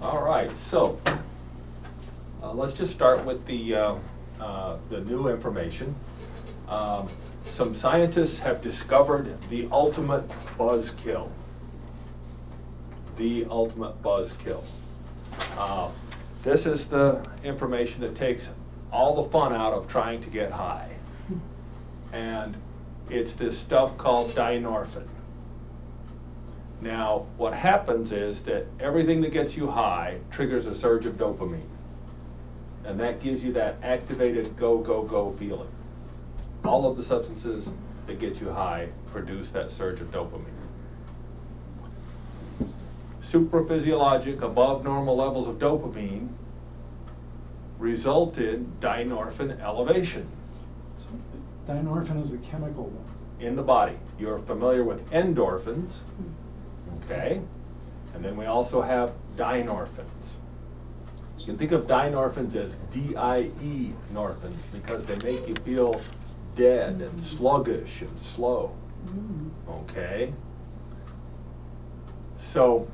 All right, so, uh, let's just start with the, uh, uh, the new information. Um, Some scientists have discovered the ultimate buzzkill. The ultimate buzzkill. Uh, This is the information that takes all the fun out of trying to get high. And it's this stuff called dynorphin. Now, what happens is that everything that gets you high triggers a surge of dopamine. And that gives you that activated go, go, go feeling. All of the substances that get you high produce that surge of dopamine. Supraphysiologic, above normal levels of dopamine result in dynorphin elevation So, Dynorphin is a chemical. one. in the body. You're familiar with endorphins, hmm. Okay? And then we also have dynorphins. You can think of dynorphins as D-I-E norphins because they make you feel dead and sluggish and slow, okay? So,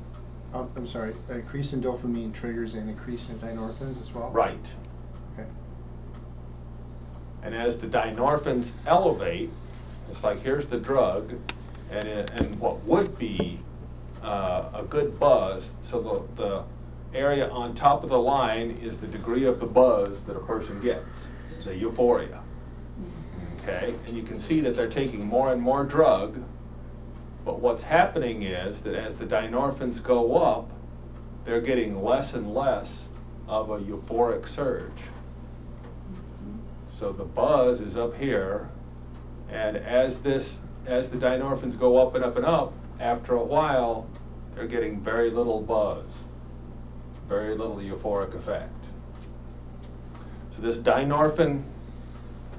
Um, I'm sorry, an increase in dopamine triggers an increase in dynorphins as well? right. Okay. And as the dynorphins elevate, it's like here's the drug, and it, and what would be uh, a good buzz. So the the area on top of the line is the degree of the buzz that a person gets, the euphoria. Okay, and you can see that they're taking more and more drug. But what's happening is that as the dynorphins go up, they're getting less and less of a euphoric surge. So the buzz is up here, and as this, as the dynorphins go up and up and up, after a while, they're getting very little buzz, very little euphoric effect. So this dynorphin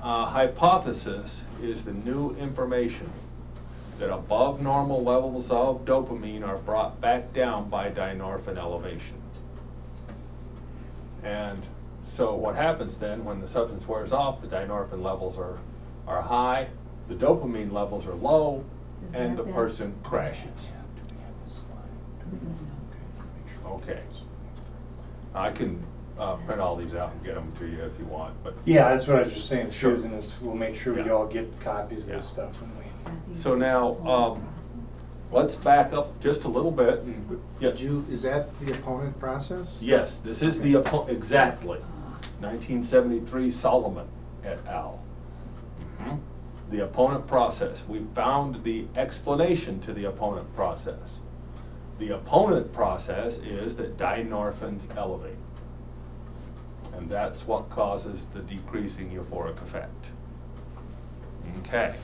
uh, hypothesis is the new information that above normal levels of dopamine are brought back down by dynorphin elevation. And so what happens then, when the substance wears off, the dynorphin levels are, are high, the dopamine levels are low, Is and the person crashes. Okay. I can uh, print all these out and get them to you if you want, but. Yeah, that's what I was just saying, Sure. Susan, is we'll make sure we Yeah. all get copies of this stuff when we. Is that the So now, um. Let's back up just a little bit and, yes. Did you, is that the opponent process? Yes, this is the, oppo- exactly, 1973 Solomon et al. Mhm. The opponent process. We found the explanation to the opponent process. The opponent process is that dynorphins elevate. And that's what causes the decreasing euphoric effect. Okay.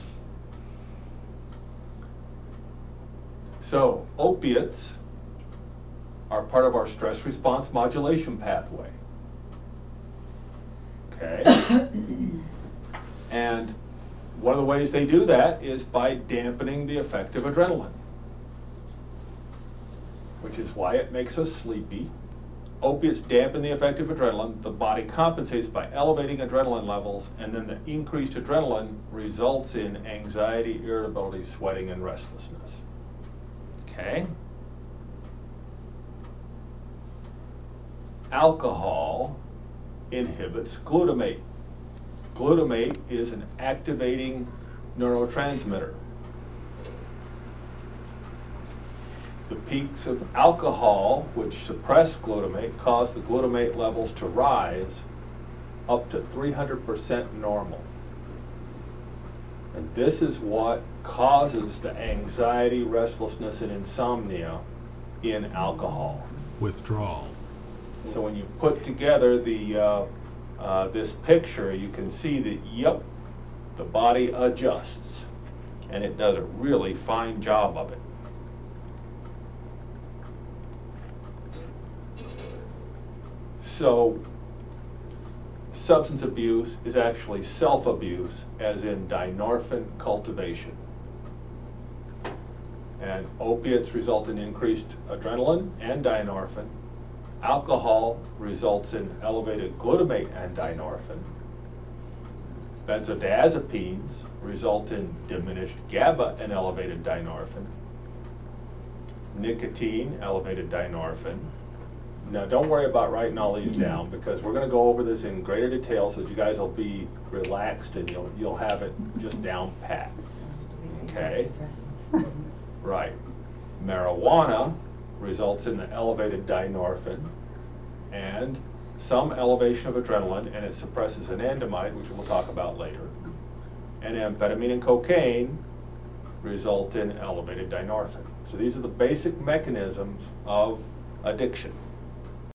So opiates are part of our stress response modulation pathway. Okay? and one of the ways they do that is by dampening the effect of adrenaline, which is why it makes us sleepy. Opiates dampen the effect of adrenaline. The body compensates by elevating adrenaline levels, and then the increased adrenaline results in anxiety, irritability, sweating, and restlessness. Okay? Alcohol inhibits glutamate. Glutamate is an activating neurotransmitter. The peaks of alcohol, which suppress glutamate, cause the glutamate levels to rise up to 300% normal. And this is what causes the anxiety, restlessness, and insomnia in alcohol. withdrawal. So when you put together the, uh, uh, this picture, you can see that, yep, the body adjusts. And it does a really fine job of it. So substance abuse is actually self-abuse, as in dynorphin cultivation. And opiates result in increased adrenaline and dynorphin. Alcohol results in elevated glutamate and dynorphin. Benzodiazepines result in diminished GABA and elevated dynorphin. Nicotine, elevated dynorphin. Now, don't worry about writing all these down, because we're gonna go over this in greater detail, so that you guys will be relaxed and you'll, you'll have it just down pat. Okay. Right. Marijuana results in the elevated dynorphin and some elevation of adrenaline, and it suppresses anandamide, which we'll talk about later. And amphetamine and cocaine result in elevated dynorphin. So these are the basic mechanisms of addiction.